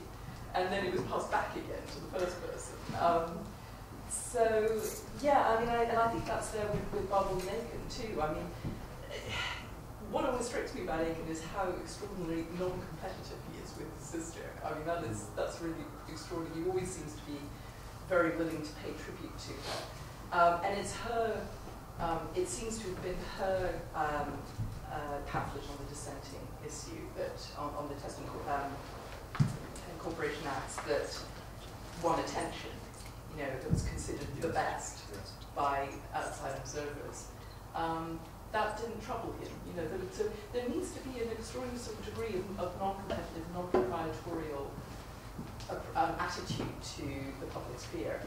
S7: And then it was passed back again to the first person. Um, so, yeah, I mean, I, and I think that's there with, with Barbauld and Aikin too. I mean, what always strikes me about Aikin is how extraordinarily non-competitive he is with his sister. I mean, that is, that's really extraordinary. He always seems to be very willing to pay tribute to her. Um, and it's her, um, it seems to have been her um, uh, pamphlet on the dissenting issue that, on, on the Test and um, Corporation Acts that won attention you know, that was considered yes. the best yes. by outside observers. Um, that didn't trouble him. You know, there, so there needs to be an extraordinary sort of degree of, of non-competitive, non-proprietorial uh, um, attitude to the public sphere,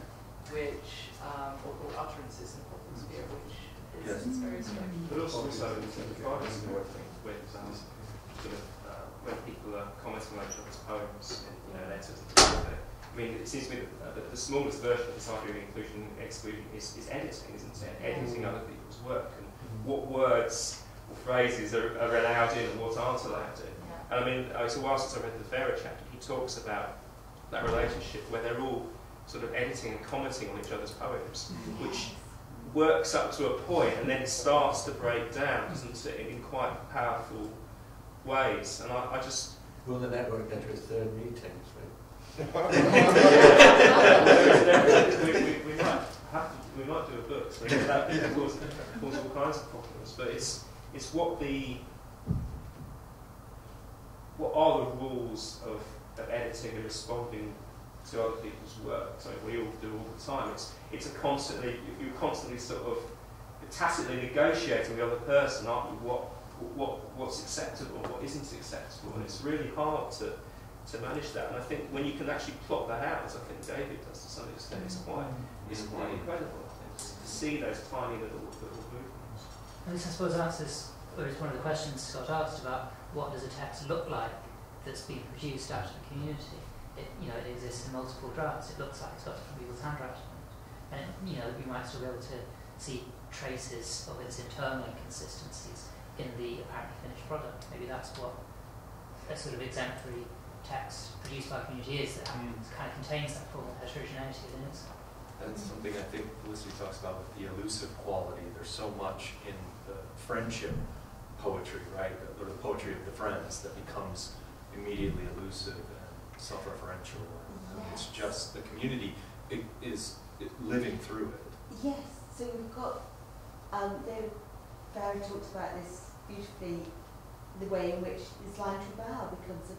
S7: which, um, or, or, utterances in the public sphere, which is, yes. is very striking.
S4: But also, also provides more things with um, sort of uh, when people are commenting on each other's poems in you know, letters and things like that I mean, it seems to me that, uh, the smallest version of this idea of inclusion and exclusion is, is editing, isn't it? Mm. Editing other people's work and mm. what words or phrases are, are allowed in and what aren't allowed in. And I mean, uh, it's a while since I read the Fairer chapter. He talks about that relationship where they're all sort of editing and commenting on each other's poems, mm. which works up to a point and then starts to break down, doesn't it, in quite powerful ways. And I, I just...
S6: Will the network get to its third meeting?
S4: we, we, we, might have to, we might do a book, so that can cause, cause all kinds of problems. But it's it's what the what are the rules of, of editing and responding to other people's work? So we all do all the time. It's it's a constantly you're constantly sort of tacitly negotiating with the other person, aren't you? What what what's acceptable, what isn't acceptable, and it's really hard to to manage that. And I think when you can actually plot that out, as I think David does to some extent, it's quite, it's quite mm. incredible, I think, to see those tiny little, little movements.
S3: And this, I suppose, answers or is one of the questions Scott asked about what does a text look like that's been produced out of the community. it, you know, it exists in multiple drafts. It looks like it's got different people's handwriting on it. And, it, you know, we might still be able to see traces of its internal inconsistencies in the apparently finished product. Maybe that's what a sort of exemplary text produced by a community is that kind of contains that form of heterogeneity within itself.
S5: That's something I think Felicity talks about with the elusive quality. There's so much in the friendship poetry, right? Or the poetry of the friends that becomes immediately elusive and self-referential. And It's just the community i- is living through it.
S2: Yes, so we've got, um, there, Barry talks about this beautifully, the way in which this Lime-Tree Bower becomes, a,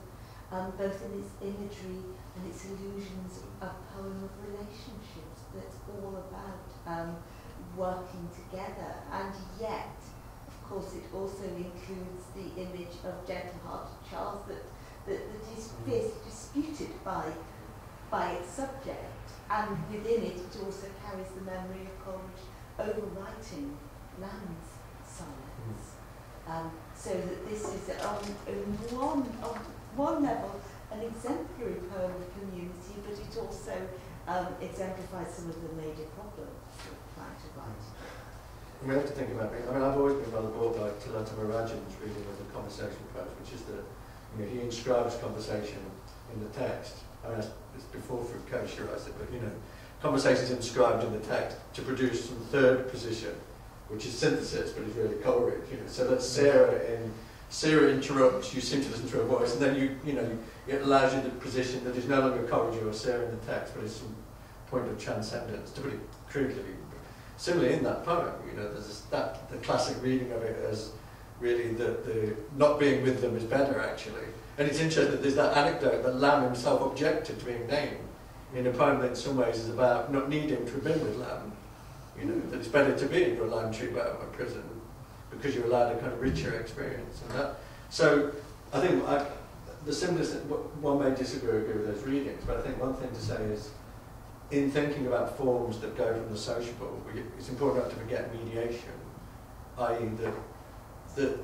S2: um, both in its imagery and its illusions, a poem of relationships that's all about um, working together. And yet, of course, it also includes the image of gentle-hearted Charles that, that, that is fiercely disputed by, by its subject. And within it, it also carries the memory of Coleridge overwriting Lamb's sonnets. Um, so that this is on, on one on one level an exemplary poem of community, but it also um, exemplifies some of the major problems of trying
S6: we have to think about it. I mean, I've always been rather bored by Tilottama Rajan's reading of the conversation prose, which is that you know, he inscribes conversation in the text. I mean, that's- it's before Foucault theorised it, but you know, conversation is inscribed in the text to produce some third position, which is synthesis, but is really Coleridge. You know, so that Sarah in Sarah interrupts, you seem to listen to her voice, and then you, you know, it allows you the position that is no longer Coleridge or Sarah in the text, but it's some point of transcendence, to put it crudely. Similarly, in that poem, you know, there's that the classic reading of it as really the, the not being with them is better, actually. And it's interesting that there's that anecdote that Lamb himself objected to being named in a poem that in some ways is about not needing to have been with Lamb. You know, that it's better to be in your Lime-Tree Bower My Prison because you're allowed a kind of richer experience. And that, so I think I, the simplest, one may disagree or agree with those readings, but I think one thing to say is in thinking about forms that go from the sociable, it's important not to forget mediation, i.e. that, that,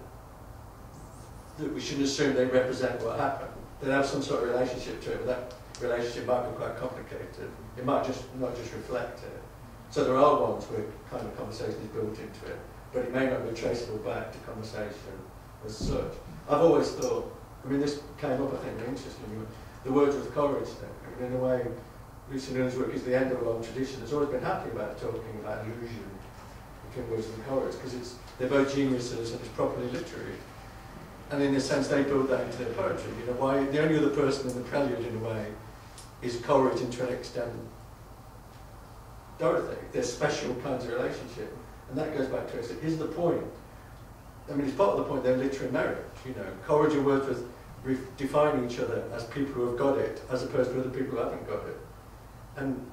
S6: that we shouldn't assume they represent what happened. They have some sort of relationship to it, but that relationship might be quite complicated. It might just not just reflect it. So there are ones where kind of conversation is built into it, but it may not be traceable back to conversation as such. I've always thought, I mean, this came up, I think, interestingly, the Wordsworth Coleridge thing. I mean, in a way, Lucy Newlyn's work is the end of a long tradition. It's always been happy about talking about illusion between Wordsworth and Coleridge, because it's they're both geniuses and it's properly literary. And in a sense, they build that into their poetry. You know, why the only other person in the prelude, in a way, is Coleridge and to an extent Dorothy. They're special kinds of relationship. And that goes back to it. Is the point? I mean, it's part of the point, they're literary marriage. You know, Coleridge and Wordsworth define each other as people who have got it, as opposed to other people who haven't got it. And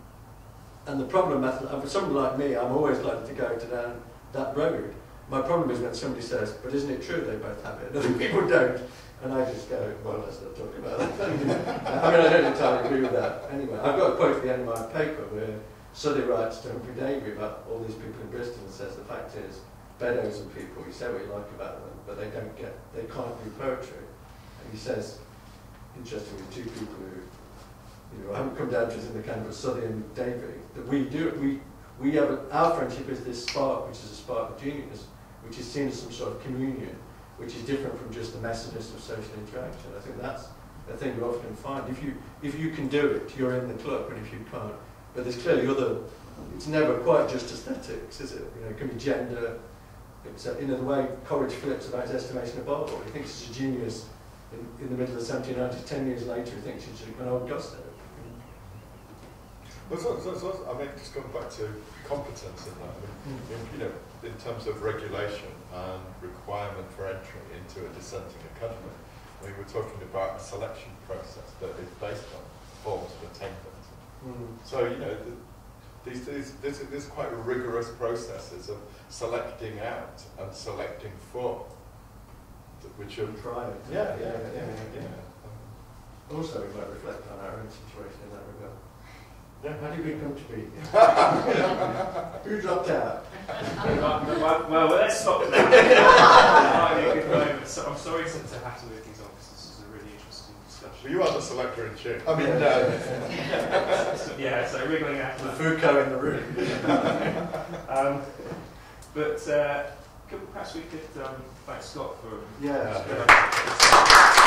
S6: and the problem, for someone like me, I'm always likely to go down that road. My problem is when somebody says, but isn't it true they both have it? And other people don't. And I just go, well, let's not talk about that. I mean, I don't entirely agree with that. Anyway, I've got a quote at the end of my paper where Southey writes to Humphrey Davy about all these people in Bristol and says the fact is, Beddoes and people, you say what you like about them, but they don't get, they can't do poetry. And he says, interestingly, two people who, you know, haven't come down to us in the kind of Southey and Davy, that we do, we, we have, our friendship is this spark, which is a spark of genius, which is seen as some sort of communion, which is different from just the messiness of social interaction. I think that's the thing you often find. If you, if you can do it, you're in the club, and if you can't, but there's clearly other, it's never quite just aesthetics, is it? You know, it can be gender, it's a, in a way Coleridge flips about his estimation of Barbauld. He thinks she's a genius in, in the middle of the 1790s, ten years later he thinks she's an old gusto.
S8: Well, so, so, so, I mean, just going back to competence in that, I mean, hmm. in, you know, in terms of regulation and requirement for entry into a dissenting academy, I mean, we're talking about a selection process that is based on forms of attainment.
S6: Mm.
S8: So, you know, the, these, these, this, this quite rigorous processes of selecting out and selecting for, which are,
S6: Try it.
S8: yeah, yeah, yeah, yeah. yeah.
S6: Um, also, we might reflect on our own situation in that regard.
S8: Yeah.
S6: How did we come to be? Who dropped out?
S4: Uh, uh, well, well, let's stop it there. Might be a good moment. So I'm sorry to, to have to move things on because this is a really interesting discussion. discussion.
S8: Well, you are the selector in chief. I mean, uh,
S4: yeah, so wriggling out
S6: The
S4: of
S6: food co in the room.
S4: Um, but uh, could, perhaps we could um, thank Scott for
S6: Yeah.